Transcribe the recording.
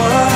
world